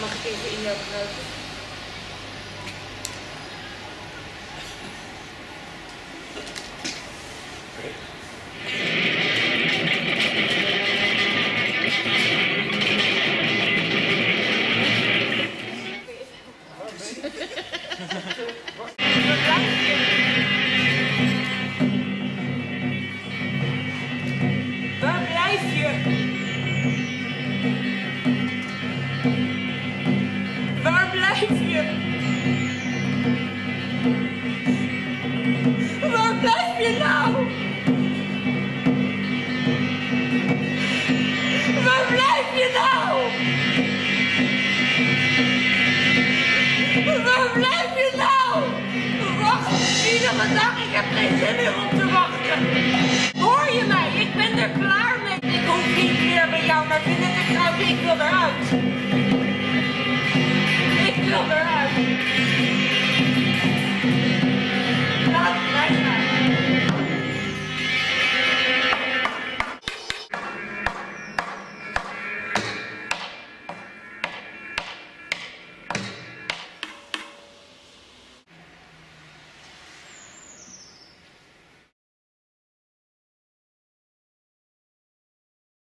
Mag ik je nou? Waar blijf je nou? Waar blijf je nou? Wacht, iedere dag, ik heb geen zin meer om te wachten. Hoor je mij? Ik ben er klaar mee. Ik hoef niet meer bij jou naar binnen te kruipen. Ik wil eruit. Ik wil eruit.